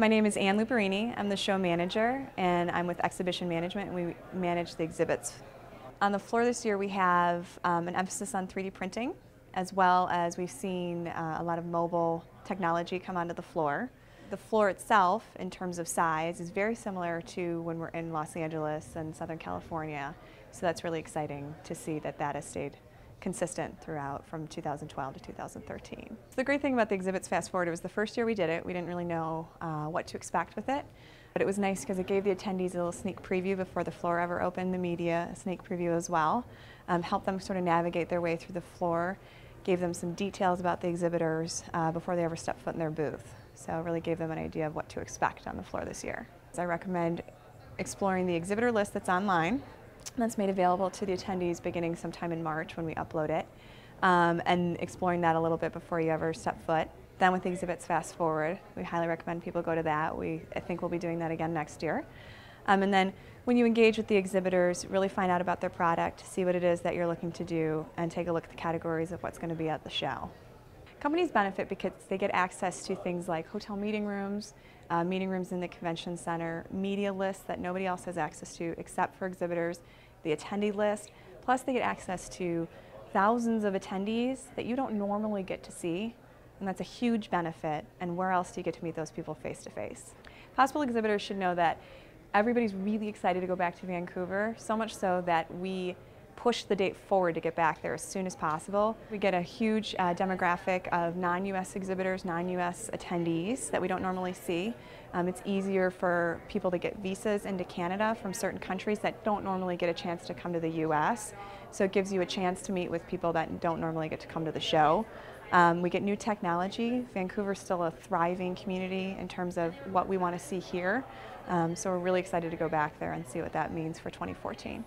My name is Ann Luperini. I'm the show manager and I'm with Exhibition Management and we manage the exhibits. On the floor this year we have um, an emphasis on 3D printing as well as we've seen uh, a lot of mobile technology come onto the floor. The floor itself, in terms of size, is very similar to when we're in Los Angeles and Southern California. So that's really exciting to see that that has stayed consistent throughout from 2012 to 2013. So the great thing about the exhibits Fast Forward, it was the first year we did it. We didn't really know uh, what to expect with it. But it was nice because it gave the attendees a little sneak preview before the floor ever opened, the media a sneak preview as well. Um, helped them sort of navigate their way through the floor, gave them some details about the exhibitors uh, before they ever stepped foot in their booth. So really gave them an idea of what to expect on the floor this year. So I recommend exploring the exhibitor list that's online. That's made available to the attendees beginning sometime in March when we upload it. Um, and exploring that a little bit before you ever step foot. Then with the exhibits fast forward, we highly recommend people go to that. We, I think we'll be doing that again next year. Um, and then when you engage with the exhibitors, really find out about their product, see what it is that you're looking to do, and take a look at the categories of what's going to be at the show. Companies benefit because they get access to things like hotel meeting rooms, uh, meeting rooms in the convention center, media lists that nobody else has access to except for exhibitors, the attendee list, plus they get access to thousands of attendees that you don't normally get to see and that's a huge benefit. And where else do you get to meet those people face to face? Possible exhibitors should know that everybody's really excited to go back to Vancouver, so much so that we push the date forward to get back there as soon as possible. We get a huge uh, demographic of non-US exhibitors, non-US attendees that we don't normally see. Um, it's easier for people to get visas into Canada from certain countries that don't normally get a chance to come to the US. So it gives you a chance to meet with people that don't normally get to come to the show. Um, we get new technology. Vancouver's still a thriving community in terms of what we want to see here. Um, so we're really excited to go back there and see what that means for 2014.